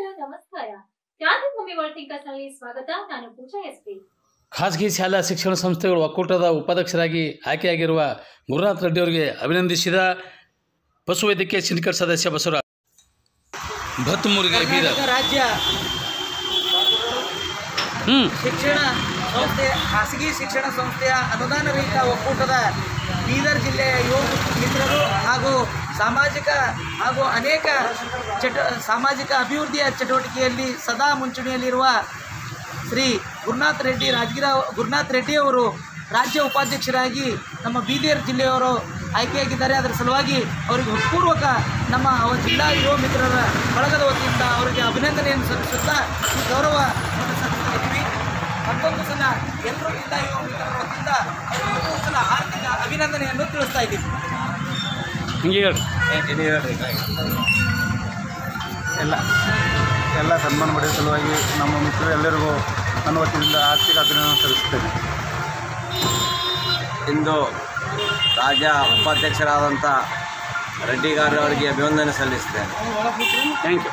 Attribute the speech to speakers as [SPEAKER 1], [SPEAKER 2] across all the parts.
[SPEAKER 1] ನಮಸ್ಕಾರ. ಸ್ವಾಗತ. ನಾನು ಪೂಜಾ
[SPEAKER 2] ಖಾಸಗಿ ಶಾಲಾ ಶಿಕ್ಷಣ ಸಂಸ್ಥೆಗಳ ಒಕ್ಕೂಟದ ಉಪಾಧ್ಯಕ್ಷರಾಗಿ ಆಯ್ಕೆಯಾಗಿರುವ ಗುರುನಾಥ್ ರೆಡ್ಡಿ ಅವರಿಗೆ ಅಭಿನಂದಿಸಿದ ಪಶುವೈದ್ಯಕೀಯ ಸಿಂಡಿಕೇಟ್ ಸದಸ್ಯ ಬಸವರಾಜ್.
[SPEAKER 3] ರಾಜ್ಯ
[SPEAKER 2] ಹ್ಞೂ
[SPEAKER 3] ಶಿಕ್ಷಣ ಸಂಸ್ಥೆ, ಖಾಸಗಿ ಶಿಕ್ಷಣ ಸಂಸ್ಥೆಯ ಅನುದಾನ ರಹಿತ ಒಕ್ಕೂಟದ ಬೀದರ್ ಜಿಲ್ಲೆಯ ಯುವ ಮಿತ್ರರು ಹಾಗೂ ಸಾಮಾಜಿಕ ಹಾಗೂ ಅನೇಕ ಚಟ, ಸಾಮಾಜಿಕ ಅಭಿವೃದ್ಧಿಯ ಚಟುವಟಿಕೆಯಲ್ಲಿ ಸದಾ ಮುಂಚೂಣಿಯಲ್ಲಿರುವ ಶ್ರೀ ಗುರುನಾಥ್ ರೆಡ್ಡಿ ರಾಜಗಿರ, ಗುರುನಾಥ್ ರೆಡ್ಡಿ ಅವರು ರಾಜ್ಯ ಉಪಾಧ್ಯಕ್ಷರಾಗಿ ನಮ್ಮ ಬೀದರ್ ಜಿಲ್ಲೆಯವರು ಆಯ್ಕೆಯಾಗಿದ್ದಾರೆ. ಅದರ ಸಲುವಾಗಿ ಅವರಿಗೆ ಹೃತ್ಪೂರ್ವಕ ನಮ್ಮ ಜಿಲ್ಲಾ ಯುವ ಮಿತ್ರರ ಬಳಗದ ವತಿಯಿಂದ ಅವರಿಗೆ ಅಭಿನಂದನೆಯನ್ನು ಸಲ್ಲಿಸುತ್ತಾ ಗೌರವ ಮತ್ತೊಂದು ಸಲ ಎಲ್ಲರೂ ಯುವ ಮಿತ್ರರ ವತಿಯಿಂದ ಸಲ ಹಾರ್ದಿಕ ಅಭಿನಂದನೆಯನ್ನು ತಿಳಿಸ್ತಾ ಇದ್ದೀವಿ.
[SPEAKER 2] ಹಿಂಗೆ ಹೇಳ್ರಿ.
[SPEAKER 4] ಎಲ್ಲ ಎಲ್ಲ ಸನ್ಮಾನ ಮಾಡಿದ ಸಲುವಾಗಿ ನಮ್ಮ ಮಿತ್ರರು ಎಲ್ಲರಿಗೂ ನನ್ನ ವತಿಯಿಂದ ಆರ್ಥಿಕ ಅಭಿನಂದನೆ ಸಲ್ಲಿಸುತ್ತೇನೆ.
[SPEAKER 5] ಇಂದು ರಾಜ್ಯ ಉಪಾಧ್ಯಕ್ಷರಾದಂಥ ರೆಡ್ಡಿಗಾರ್ ಅವರಿಗೆ ಅಭಿನಂದನೆ ಸಲ್ಲಿಸುತ್ತೇನೆ.
[SPEAKER 2] ಥ್ಯಾಂಕ್ ಯು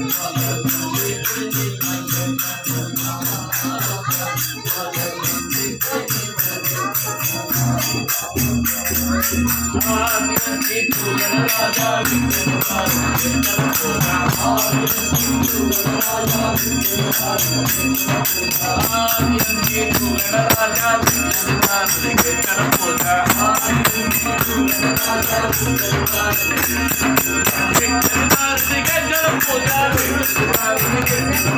[SPEAKER 1] राजा राजा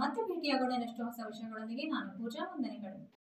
[SPEAKER 1] ಮತ್ತೆ ಭೇಟಿಯಾಗೋಣ ಇನ್ನಷ್ಟು ಹೊಸ ವಿಷಯಗಳೊಂದಿಗೆ ನಾನು ಪೂಜಾ ವಂದನೆಗಳು.